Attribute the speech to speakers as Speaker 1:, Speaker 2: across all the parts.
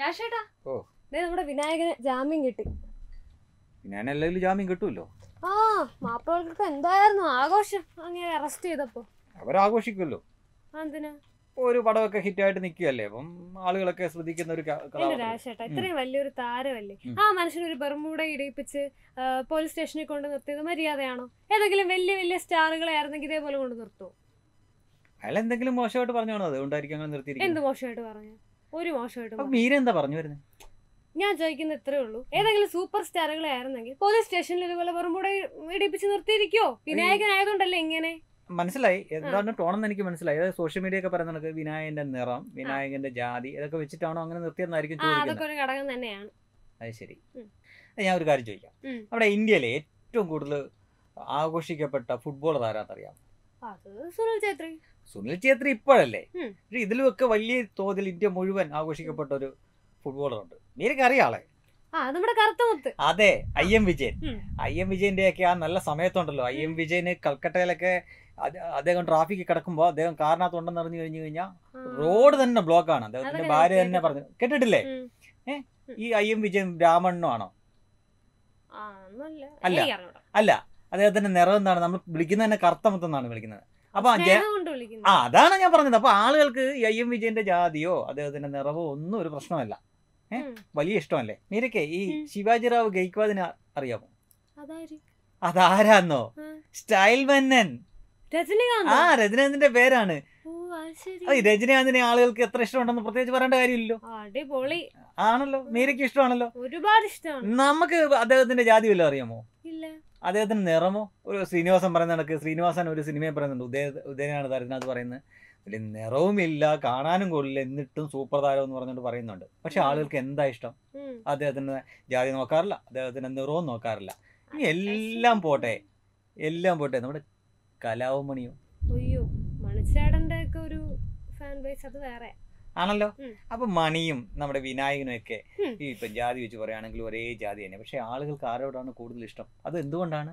Speaker 1: രാഷേട്ടാ
Speaker 2: ഓ.
Speaker 1: നമ്മുടെ വിനായകന് ജാമ്യം കിട്ടി.
Speaker 2: ജാമ്യം കിട്ടുമല്ലോ.
Speaker 1: ആ മാപ്പിളകൾക്ക് എന്തായിരുന്നു ആഘോഷം? അങ്ങനെ അറസ്റ്റ് ചെയ്തപ്പോ.
Speaker 2: അവരാഘോഷിക്കുമല്ലോ.
Speaker 1: എന്തിനാ
Speaker 2: ഒരു പടമൊക്കെ ഹിറ്റായിട്ട് നിൽക്കുകയല്ലേ? അപ്പം ആളുകളൊക്കെ ശ്രദ്ധിക്കുന്ന ഒരു
Speaker 1: രാശേട്ടാ ഇത്രയും വലിയൊരു താരമല്ലേ. ആ മനുഷ്യനൊരു ബെർമൂട ഇടിപ്പിച്ച് പോലീസ് സ്റ്റേഷനിൽ കൊണ്ട് നിർത്തിയത് മര്യാദയാണോ? ഏതെങ്കിലും വലിയ വലിയ സ്റ്റാറുകളെ ആയിരുന്നെങ്കിൽ ഇതേപോലെ കൊണ്ട് നിർത്തുമോ
Speaker 2: അയാൾ എന്തെങ്കിലും മോശമായിട്ട് പറഞ്ഞു അത് അങ്ങനെ
Speaker 1: എന്ത് മോശമായിട്ട് പറഞ്ഞു? ഒരു മോശമായിട്ട്
Speaker 2: മീര എന്താ പറഞ്ഞു വരുന്നത്
Speaker 1: ഞാൻ ചോദിക്കുന്ന ഇത്രേ ഉള്ളൂ. ഏതെങ്കിലും സൂപ്പർ സ്റ്റാറുകളെ ആയിരുന്നെങ്കിൽ പോലീസ് സ്റ്റേഷനിൽ ഇതുപോലെ വെറുംകൂടെ ഇടിപ്പിച്ച് നിർത്തിയിരിക്കോ വിനായകനായതുകൊണ്ടല്ലേ ഇങ്ങനെ?
Speaker 2: മനസ്സിലായി. എന്താണ് ടോണെന്ന് എനിക്ക് മനസ്സിലായി. അതായത് സോഷ്യൽ മീഡിയ ഒക്കെ പറയുന്നത് വിനായകന്റെ നിറം വിനായകന്റെ ജാതി ഇതൊക്കെ വെച്ചിട്ടാണോ അങ്ങനെ നിർത്തിയെന്നായിരിക്കും
Speaker 1: അതൊക്കെ ഒരു ഘടകം തന്നെയാണ്.
Speaker 2: അത് ശരി. ഞാൻ ഒരു കാര്യം ചോദിക്കാം.
Speaker 1: അവിടെ
Speaker 2: നമ്മുടെ ഇന്ത്യയിലെ ഏറ്റവും കൂടുതൽ ആഘോഷിക്കപ്പെട്ട ഫുട്ബോളർ ആരാന്നറിയാം
Speaker 1: അത് സുനിൽ ഛേത്രി.
Speaker 2: സുനിൽ ഛേത്രി ഇപ്പോഴല്ലേ. പക്ഷെ ഇതിലുമൊക്കെ വലിയ തോതിൽ ഇന്ത്യ മുഴുവൻ ആഘോഷിക്കപ്പെട്ട ഒരു ഫുട്ബോളർ ഉണ്ട് നീരക്ക് അറിയാളെ
Speaker 1: ആ നമ്മുടെ
Speaker 2: അതെ I M Vijayan. I M വിജയന്റെ ഒക്കെ ആ നല്ല സമയത്തുണ്ടല്ലോ. ഐ എം വിജയന് കൽക്കട്ടയിലൊക്കെ അദ്ദേഹം ട്രാഫിക്കിൽ കിടക്കുമ്പോൾ അദ്ദേഹം കാറിനകത്ത് ഉണ്ടെന്ന് അറിഞ്ഞു കഴിഞ്ഞു കഴിഞ്ഞാൽ റോഡ് തന്നെ ബ്ലോക്കാണ്. അദ്ദേഹത്തിന്റെ ഭാര്യ തന്നെ പറഞ്ഞു. കേട്ടിട്ടില്ലേ. ഈ ഐ എം വിജയൻ ബ്രാഹ്മണനോ ആണോ അല്ല. അല്ല. അദ്ദേഹത്തിന്റെ നിറം എന്താണ്? നമ്മൾ വിളിക്കുന്നത് തന്നെ കറുത്തമുത്തെന്നാണ് വിളിക്കുന്നത്. അപ്പൊ ആ അതാണ് ഞാൻ പറഞ്ഞത്. അപ്പൊ ആളുകൾക്ക് ഐ എം വിജയന്റെ ജാതിയോ അദ്ദേഹത്തിന്റെ നിറവോ ഒന്നും ഒരു പ്രശ്നമല്ല? വലിയ ഇഷ്ടമല്ലേ? മീരക്കെ ഈ
Speaker 1: ശിവാജി
Speaker 2: ശിവാജിറാവ് ഗെയ്ക്വാദിനെ അറിയാമോ?
Speaker 1: അതാര്
Speaker 2: അതാരാന്നോ. സ്റ്റൈൽ മന്നൻ ആ രജനീകാന്തിന്റെ പേരാണ്. രജനീകാന്തിനെ ആളുകൾക്ക് എത്ര ഇഷ്ടമുണ്ടെന്ന് പ്രത്യേകിച്ച് പറയേണ്ട കാര്യമില്ലല്ലോ. ആണല്ലോ? മീരയ്ക്ക് ഇഷ്ടമാണല്ലോ?
Speaker 1: ഒരുപാട് ഇഷ്ടമാണ്.
Speaker 2: നമുക്ക് അദ്ദേഹത്തിന്റെ ജാതി വല്ലതും അറിയാമോ?
Speaker 1: ഇല്ല.
Speaker 2: അദ്ദേഹത്തിന് നിറമോ? ഒരു ശ്രീനിവാസൻ പറയുന്ന കണക്ക് ശ്രീനിവാസൻ ഒരു സിനിമയെ പറയുന്നുണ്ട്. ഉദയ ഉദയനാണ് താരത്തിനകത്ത് പറയുന്നത്. വലിയ നിറവുമില്ല കാണാനും കൊള്ളില്ല എന്നിട്ടും സൂപ്പർ താരം എന്ന് പറഞ്ഞുകൊണ്ട് പറയുന്നുണ്ട്. പക്ഷെ ആളുകൾക്ക് എന്താ ഇഷ്ടം. അദ്ദേഹത്തിന്റെ ജാതി നോക്കാറില്ല അദ്ദേഹത്തിന്റെ നിറവും നോക്കാറില്ല. ഇനി എല്ലാം പോട്ടെ എല്ലാം പോട്ടെ. നമ്മുടെ കലാവമണിയോ?
Speaker 1: അയ്യോ മണിച്ചേടന്റെ ഒക്കെ ഒരു ഫാൻ ബേസ് അത് വേറെ.
Speaker 2: ആണല്ലോ. അപ്പൊ മണിയും നമ്മുടെ വിനായകനും ഒക്കെ. ഈ ഇപ്പൊ ജാതി വെച്ച് പറയുകയാണെങ്കിൽ ഒരേ ജാതി തന്നെ. പക്ഷെ ആളുകൾക്ക് ആരോടാണ് കൂടുതൽ ഇഷ്ടം? അത് എന്തുകൊണ്ടാണ്?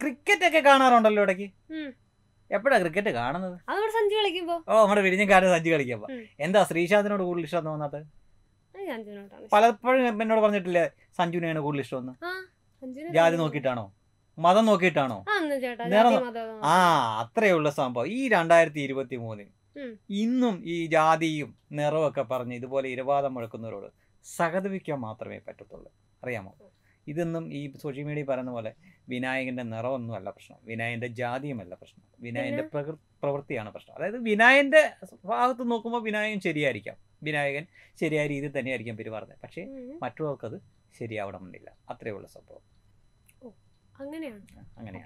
Speaker 2: ക്രിക്കറ്റ് ഒക്കെ കാണാറുണ്ടല്ലോ ഇടയ്ക്ക്. എപ്പോഴാ ക്രിക്കറ്റ് കാണുന്നത്?
Speaker 1: കളിക്കുമ്പോ.
Speaker 2: ഓ നമ്മുടെ വിഴിഞ്ഞക്കാരൻ സഞ്ചി കളിക്കുമ്പോ. എന്താ ശ്രീശാന്തിനോട് കൂടുതൽ ഇഷ്ടം.
Speaker 1: തോന്നാത്ത
Speaker 2: പലപ്പോഴും എന്നോട് പറഞ്ഞിട്ടില്ലേ സഞ്ജുവിനെയാണ് കൂടുതൽ ഇഷ്ടമെന്ന്? ജാതി നോക്കിയിട്ടാണോ? മതം നോക്കിയിട്ടാണോ?
Speaker 1: ആ
Speaker 2: അത്രയുള്ള സംഭവം. ഈ രണ്ടായിരത്തി ഇരുപത്തി മൂന്നിൽ. ഇന്നും ഈ ജാതിയും നിറവൊക്കെ പറഞ്ഞ് ഇതുപോലെ ഇരവാദം മുഴക്കുന്നവരോട് സഹതപിക്കാൻ മാത്രമേ പറ്റത്തുള്ളൂ. അറിയാമോ? ഇതൊന്നും ഈ സോഷ്യൽ മീഡിയ പറയുന്ന പോലെ വിനായകന്റെ നിറമൊന്നും അല്ല പ്രശ്നം. വിനായകന്റെ ജാതിയുമല്ല പ്രശ്നം. വിനായകന്റെ പ്രകൃ പ്രവൃത്തിയാണ് പ്രശ്നം. അതായത് വിനായകന്റെ ഭാഗത്ത് നോക്കുമ്പോൾ വിനായകൻ ശരിയായിരിക്കാം. വിനായകൻ ശരിയായ രീതിയിൽ തന്നെയായിരിക്കാം പെരുമാറുന്നത്. പക്ഷേ. മറ്റുള്ളവർക്കത് ശരിയാവണമെന്നില്ല അത്രയേ ഉള്ള സംഭവം.
Speaker 1: അങ്ങനെയാണ്.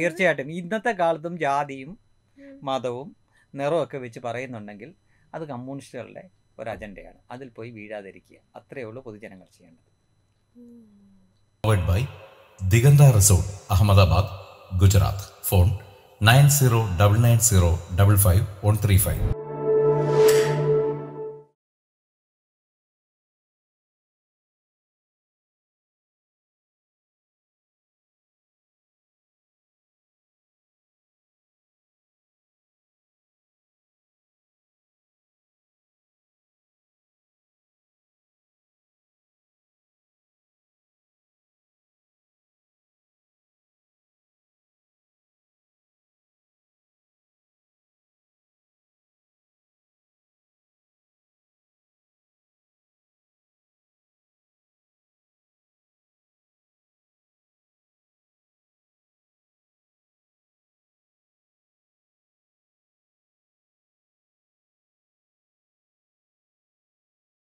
Speaker 2: തീർച്ചയായിട്ടും. ഇന്നത്തെ കാലത്തും ജാതിയും. മതവും നിറവും ഒക്കെ വെച്ച് പറയുന്നുണ്ടെങ്കിൽ അത് കമ്മ്യൂണിസ്റ്റുകളുടെ ഒരു അജണ്ടയാണ്. അതിൽ പോയി വീഴാതിരിക്കുക. അത്രയേ ഉള്ളൂ പൊതുജനങ്ങൾ ചെയ്യേണ്ടത്.
Speaker 1: Diganta
Speaker 3: resort Ahmedabad Gujarat phone nine zero double nine zero double five one three 9099055135.